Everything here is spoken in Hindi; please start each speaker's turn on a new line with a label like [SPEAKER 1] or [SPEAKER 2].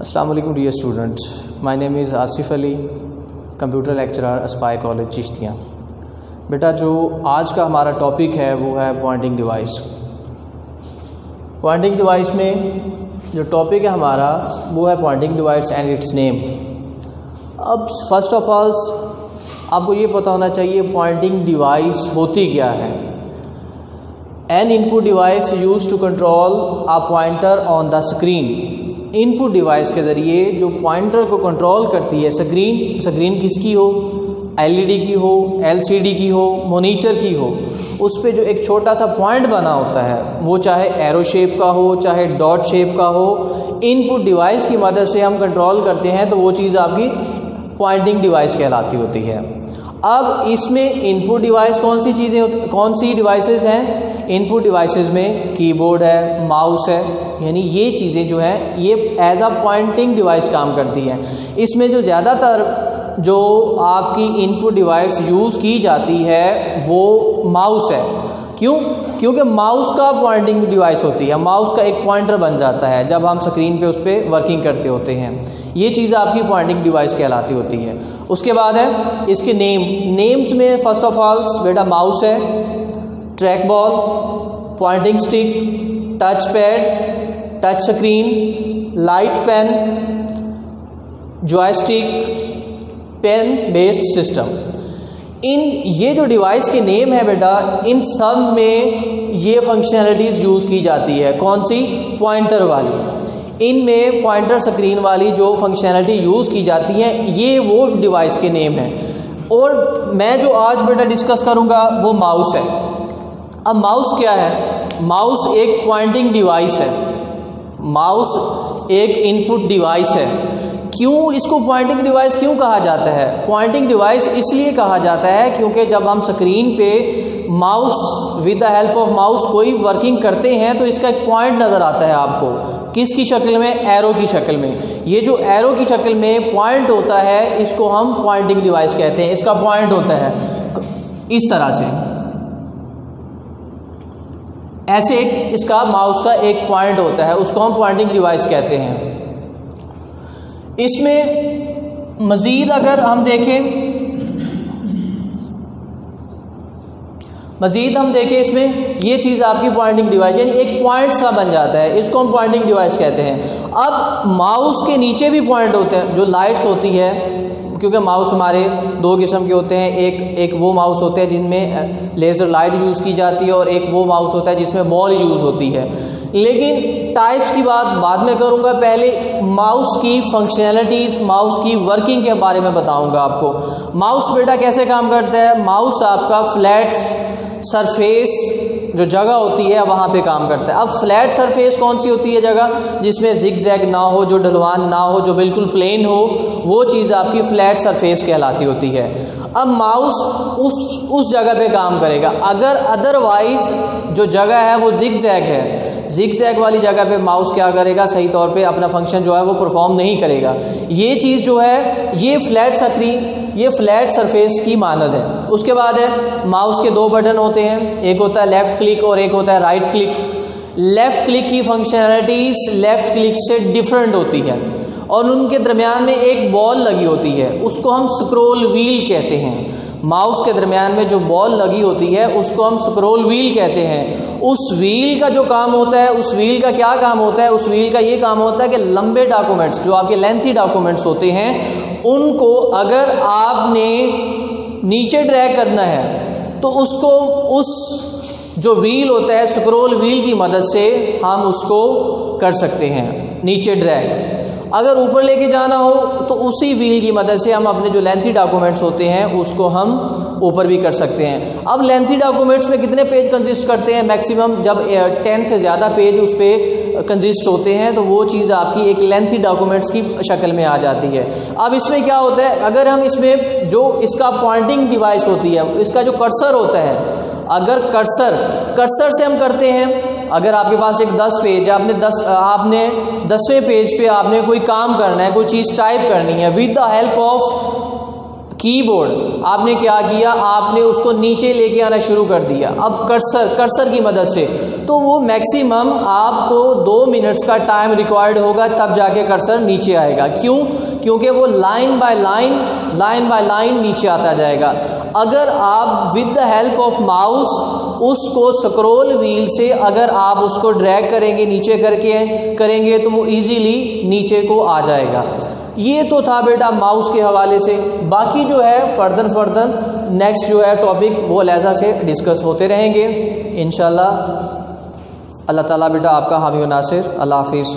[SPEAKER 1] अस्सलाम वालेकुम dear students my name is Asif Ali computer lecturer अस्पाई college Chishtian बेटा, जो आज का हमारा टॉपिक है, वो है पॉइंटिंग डिवाइस पॉइंटिंग डिवाइस में जो टॉपिक है हमारा, वो है pointing device and its name अब फ़र्स्ट ऑफ़ ऑल आपको ये पता होना चाहिए पॉइंटिंग डिवाइस होती क्या है? An input device use to control a pointer on the screen input device के ज़रिए जो पॉइंटर को कंट्रोल करती है स्क्रीन स्क्रीन किसकी हो? एलईडी की हो एलसीडी की हो मोनीटर की हो, उस पर जो एक छोटा सा पॉइंट बना होता है, वो चाहे एरो शेप का हो, चाहे डॉट शेप का हो इनपुट डिवाइस की मदद से हम कंट्रोल करते हैं तो वो चीज़ आपकी पॉइंटिंग डिवाइस कहलाती होती है। अब इसमें इनपुट डिवाइस कौन सी चीज़ें कौन सी डिवाइसेस हैं? इनपुट डिवाइसेस में कीबोर्ड है माउस है, यानी ये चीज़ें जो हैं, ये एज अ पॉइंटिंग डिवाइस काम करती हैं। इसमें जो ज़्यादातर जो आपकी इनपुट डिवाइस यूज़ की जाती है, वो माउस है। क्यों? क्योंकि माउस का पॉइंटिंग डिवाइस होती है, माउस का एक पॉइंटर बन जाता है जब हम स्क्रीन पे उस पर वर्किंग करते होते हैं। ये चीज़ आपकी पॉइंटिंग डिवाइस कहलाती होती है। उसके बाद है, इसके नेम, नेम्स में फ़र्स्ट ऑफ़ ऑल बेटा माउस है, track ball, pointing stick, touch pad, touch screen, light pen, joystick, pen based system. इन, ये जो डिवाइस के नेम है बेटा, इन सब में ये फंक्शनैलिटीज़ यूज़ की जाती है। कौन सी? पॉइंटर वाली। इन में पॉइंटर स्क्रीन वाली जो फंक्शनैलिटी यूज़ की जाती है, ये वो डिवाइस के नेम है। और मैं जो आज बेटा डिस्कस करूँगा, वो माउस है। अब माउस क्या है? माउस एक पॉइंटिंग डिवाइस है। माउस एक इनपुट डिवाइस है। क्यों इसको पॉइंटिंग डिवाइस क्यों कहा जाता है? पॉइंटिंग डिवाइस इसलिए कहा जाता है क्योंकि जब हम स्क्रीन पे mouse with the help of mouse कोई वर्किंग करते हैं तो इसका एक पॉइंट नज़र आता है आपको। किसकी शक्ल में? एरो की शक्ल में। ये जो एरो की शक्ल में पॉइंट होता है, इसको हम पॉइंटिंग डिवाइस कहते हैं। इसका पॉइंट होता है। इस तरह से। ऐसे एक इसका माउस का एक पॉइंट होता है। उसको हम पॉइंटिंग डिवाइस कहते हैं। इसमें मज़ीद अगर हम देखें, मज़ीद हम देखें इसमें, ये चीज़ आपकी पॉइंटिंग डिवाइस यानी एक पॉइंट सा बन जाता है, इसको हम पॉइंटिंग डिवाइस कहते हैं। अब माउस के नीचे भी पॉइंट होते हैं, जो लाइट्स होती है क्योंकि माउस हमारे दो किस्म के होते हैं, एक एक वो माउस होते हैं जिनमें लेज़र लाइट यूज़ की जाती है और एक वो माउस होता है जिसमें बॉल यूज़ होती है। लेकिन टाइप्स की बात बाद में करूँगा, पहले माउस की फंक्शनैलिटीज़ माउस की वर्किंग के बारे में बताऊँगा आपको। माउस बेटा कैसे काम करता है? माउस आपका फ्लैट सरफेस जो जगह होती है, वहाँ पे काम करता है। अब फ्लैट सरफेस कौन सी होती है जगह, जिसमें जिग जैग ना हो, जो ढलवान ना हो, जो बिल्कुल प्लेन हो, वो चीज़ आपकी फ्लैट सरफेस कहलाती होती है। अब माउस उस उस जगह पे काम करेगा। अगर अदरवाइज़ जो जगह है, वो जिग जैग है। जिग जैग वाली जगह पे माउस क्या करेगा? सही तौर पे अपना फ़ंक्शन जो है, वो परफॉर्म नहीं करेगा। ये चीज़ जो है, ये फ्लैट स्क्रीन ये फ्लैट सरफेस की मानद है। उसके बाद है माउस के दो बटन होते हैं, एक होता है लेफ़्ट क्लिक और एक होता है राइट क्लिक लेफ़्ट क्लिक की फंक्शनैलिटीज़ लेफ़्ट क्लिक से डिफरेंट होती है और उनके दरमियान में एक बॉल लगी होती है, उसको हम स्क्रोल व्हील कहते हैं. माउस के दरमियान में जो बॉल लगी होती है, उसको हम स्क्रोल व्हील कहते हैं. उस व्हील का जो काम होता है, उस व्हील का क्या काम होता है, उस व्हील का ये काम होता है कि लंबे डॉक्यूमेंट्स जो आपके लेंथी डॉक्यूमेंट्स होते हैं, उनको अगर आपने नीचे ड्रैग करना है तो उसको उस जो व्हील होता है स्क्रोल व्हील की मदद से हम उसको कर सकते हैं, नीचे ड्रैग अगर ऊपर लेके जाना हो तो उसी व्हील की मदद से हम अपने जो लेंथी डॉक्यूमेंट्स होते हैं, उसको हम ऊपर भी कर सकते हैं। अब लेंथी डॉक्यूमेंट्स में कितने पेज कंजिस्ट करते हैं? मैक्सिमम जब टेन से ज़्यादा पेज उस पर कंजिस्ट होते हैं तो वो चीज़ आपकी एक लेंथी डॉक्यूमेंट्स की शक्ल में आ जाती है। अब इसमें क्या होता है? अगर हम इसमें जो इसका पॉइंटिंग डिवाइस होती है, इसका जो कर्सर होता है, अगर कर्सर कर्सर से हम करते हैं अगर आपके पास एक दस पेज है, आपने दस, आपने दसवें पेज पे आपने कोई काम करना है, कोई चीज़ टाइप करनी है with the help of keyboard आपने क्या किया? आपने उसको नीचे लेके आना शुरू कर दिया। अब कर्सर कर्सर की मदद से। तो वो मैक्सिमम आपको दो मिनट्स का टाइम रिक्वायर्ड होगा, तब जाके कर्सर नीचे आएगा। क्यों? क्योंकि वो line by line line by line नीचे आता जाएगा। अगर आप with the help of mouse उसको स्क्रोल व्हील से अगर आप उसको ड्रैग करेंगे, नीचे करके करेंगे तो वो इजीली नीचे को आ जाएगा। ये तो था बेटा माउस के हवाले से। बाकी जो है फर्दर फर्दर नेक्स्ट जो है टॉपिक वो लहजा से डिस्कस होते रहेंगे। इन अल्लाह ताला बेटा आपका हामी नासिर, अल्लाह हाफिज़।